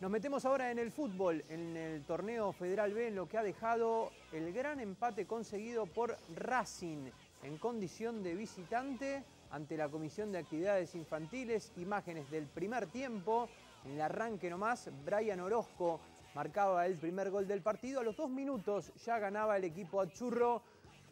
Nos metemos ahora en el fútbol, en el torneo Federal B, en lo que ha dejado el gran empate conseguido por Racing en condición de visitante ante la Comisión de Actividades Infantiles. Imágenes del primer tiempo, en el arranque nomás, Brian Orozco marcaba el primer gol del partido. A los dos minutos ya ganaba el equipo Achurro.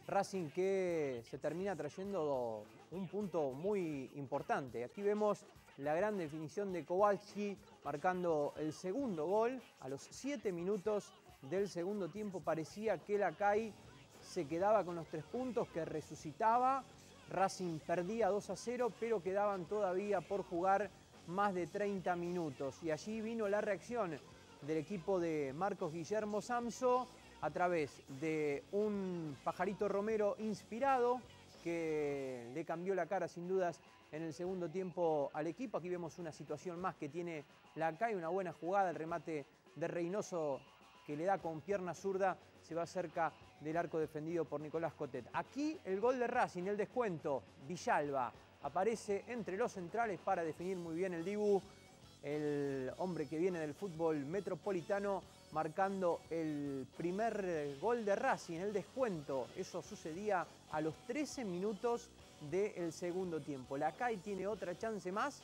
Racing que se termina trayendo un punto muy importante. Aquí vemos la gran definición de Kowalski marcando el segundo gol. A los siete minutos del segundo tiempo parecía que la CAI se quedaba con los tres puntos, que resucitaba. Racing perdía 2 a 0, pero quedaban todavía por jugar más de 30 minutos. Y allí vino la reacción del equipo de Marcos Guillermo Samso a través de un pajarito Romero inspirado que le cambió la cara sin dudas en el segundo tiempo al equipo. Aquí vemos una situación más que tiene la CAI, una buena jugada, el remate de Reynoso que le da con pierna zurda, se va cerca del arco defendido por Nicolás Cotet. Aquí el gol de Racing, el descuento, Villalba aparece entre los centrales para definir muy bien el Dibu, el hombre que viene del fútbol metropolitano marcando el primer gol de Racing, el descuento. Eso sucedía a los 13 minutos del segundo tiempo. La CAI tiene otra chance más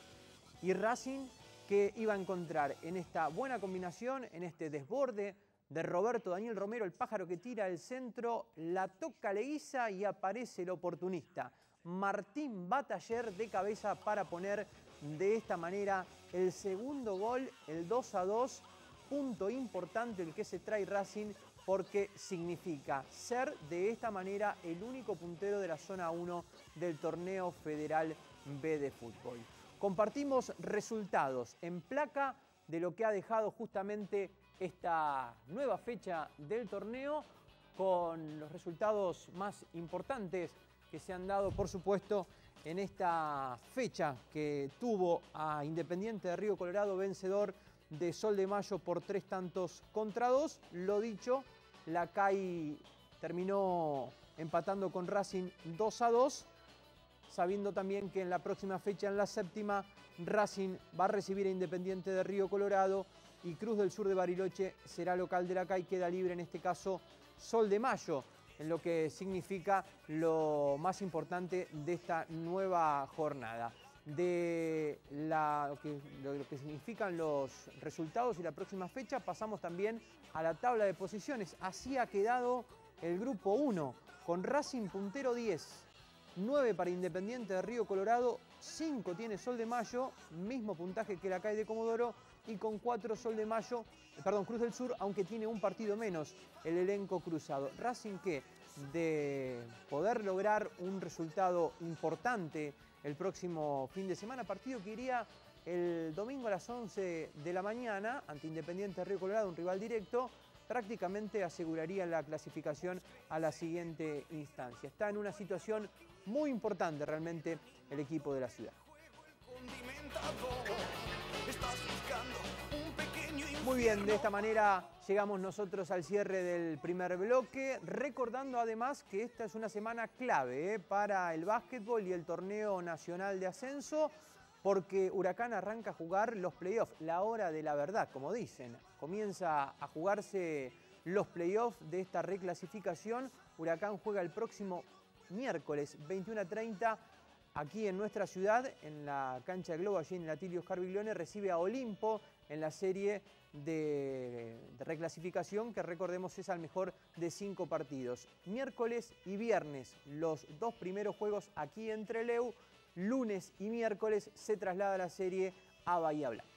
y Racing que iba a encontrar en esta buena combinación, en este desborde de Roberto Daniel Romero, el pájaro que tira el centro, la toca Leguiza y aparece el oportunista. Martín Bataller de cabeza para poner de esta manera el segundo gol, el 2 a 2, punto importante el que se trae Racing porque significa ser de esta manera el único puntero de la zona 1 del torneo federal B de fútbol. Compartimos resultados en placa de lo que ha dejado justamente esta nueva fecha del torneo con los resultados más importantes que se han dado, por supuesto, en esta fecha que tuvo a Independiente de Río Colorado vencedor de Sol de Mayo por tres tantos contra dos. Lo dicho, la CAI terminó empatando con Racing 2 a 2, sabiendo también que en la próxima fecha, en la séptima, Racing va a recibir a Independiente de Río Colorado y Cruz del Sur de Bariloche será local de la CAI, queda libre en este caso Sol de Mayo, en lo que significa lo más importante de esta nueva jornada. De lo, que, significan los resultados y la próxima fecha, pasamos también a la tabla de posiciones. Así ha quedado el grupo 1, con Racing puntero 10, 9 para Independiente de Río Colorado, 5 tiene Sol de Mayo, mismo puntaje que la CAI de Comodoro, y con 4 Sol de Mayo, perdón, Cruz del Sur, aunque tiene un partido menos el elenco cruzado. Racing que de poder lograr un resultado importante el próximo fin de semana, partido que iría el domingo a las 11 de la mañana ante Independiente de Río Colorado, un rival directo, prácticamente aseguraría la clasificación a la siguiente instancia. Está en una situación muy importante realmente el equipo de la ciudad. Muy bien, de esta manera llegamos nosotros al cierre del primer bloque, recordando además que esta es una semana clave eh, para el básquetbol y el torneo nacional de ascenso, porque Huracán arranca a jugar los playoffs, la hora de la verdad, como dicen. Comienza a jugarse los playoffs de esta reclasificación. Huracán juega el próximo miércoles 21 a 30 aquí en nuestra ciudad, en la cancha de Globo, allí en el Atilio Oscar recibe a Olimpo en la serie de, reclasificación, que recordemos es al mejor de cinco partidos. Miércoles y viernes, los dos primeros juegos aquí en Treleu. Lunes y miércoles se traslada la serie a Bahía Blanca.